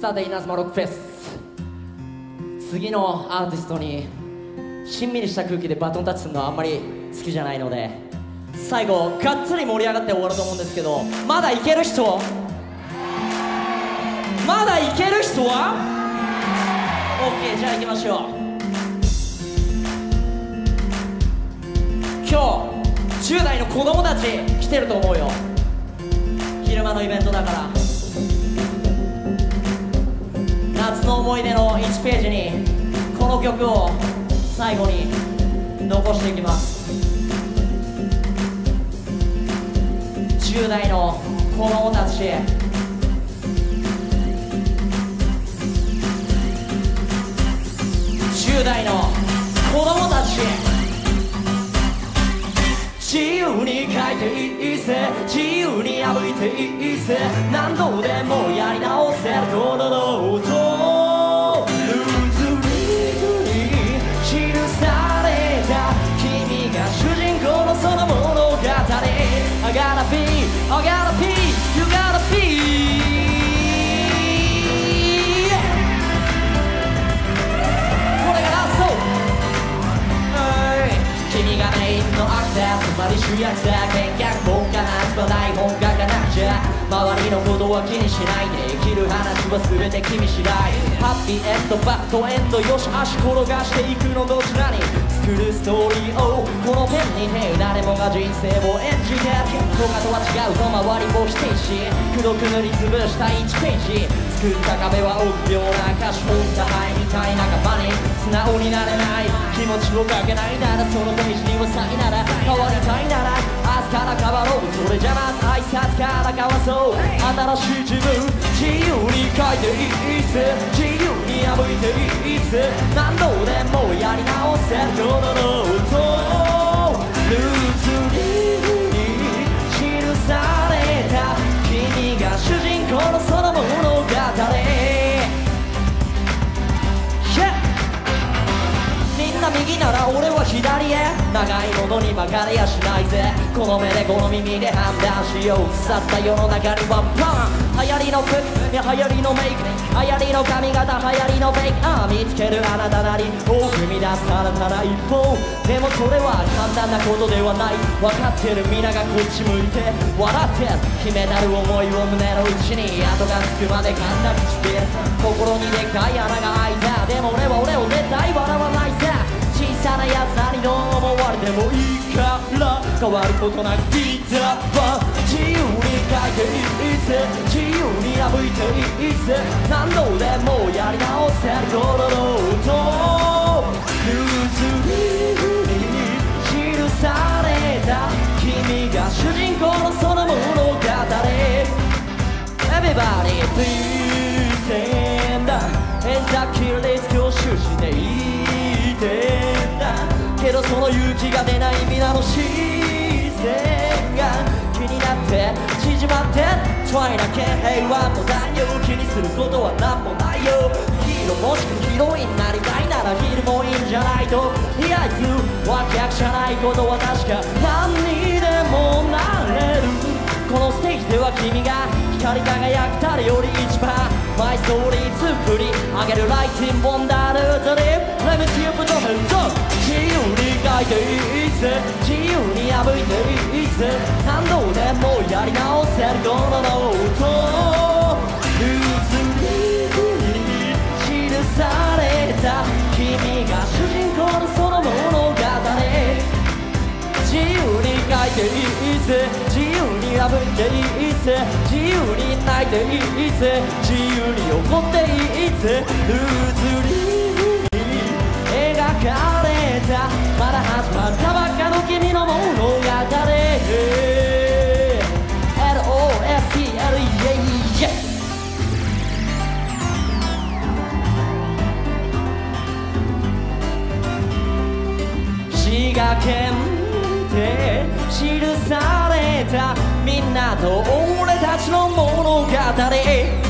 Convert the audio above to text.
さて稲妻ロックフェス。次のアーティストにしんみりした空気でバトンタッチするのはあんまり好きじゃないので最後がっつり盛り上がって終わると思うんですけどまだいける人？まだいける人は？OK じゃあ行きましょう。今日10代の子供たち来てると思うよ。昼間のイベントだから。思い出の1ページにこの曲を最後に残していきます。10代の子供たち10代の子供たち自由に書いていいぜ。自由に歩いていいぜ。何度でも I gotta be, you gotta be これがラスト君がメインのアクターつまり主役さ見客本がなつば台本書かな。くちゃ周りのことは気にしないで生きる話は全て君次第。ハッピーエンドバッドエンドよし足転がしていくのどちらに。作るストーリーをこのペンに手誰もが人生を演じて他とは違うと周りを否定しくどく塗りつぶした1ページ作った壁は臆病な歌詞本体みたいなカバに素直になれない気持ちをかけないならそのページにはさいなら変わりたいなら明日から変わろうそれじゃまず挨拶から交わそう新しい自分自由に書いていいぜ自由に歩いていいぜ何度でもやり直せる。左へ長いものに曲がりやしないぜ。この目でこの耳で判断しよう。腐った世の中にはパン。流行りの服流行りのメイク。流行りの髪型流行りのフェイク。ああ見つけるあなたなり。を踏み出す新たな一歩でもそれは簡単なことではない。分かってる。皆がこっち向いて。笑って。決めたる思いを胸の内に後がつくまで簡単にして心にでかい穴が開いた。でも俺は俺を絶でもいいから変わることなくギターは自由に書いていいぜ自由に歩いていいぜ何度でもやり直せるこのけどその勇気が出ない皆の視線が気になって縮まって Try なけ平和の残業気にすることは何もないよヒーローもしくはヒロインになりたいならヒールもいいんじゃないといやあいつ脇役じゃないことは確か何にでもなれるこのステージでは君が光り輝く誰より一番マイストーリー作り上げるライティンボンダルズリップ Let me see you put your hands up 自由に書いていいぜ自由に歩いていいぜ。何度でもやり直せるこのノートルーズリーフに記された君が主人公のその物語自由に書いていいぜ。自由に破っていいぜ。自由に泣いていいぜ。自由に怒っていいぜ。ルーズリーフに滋賀県で記されたみんなと俺たちの物語。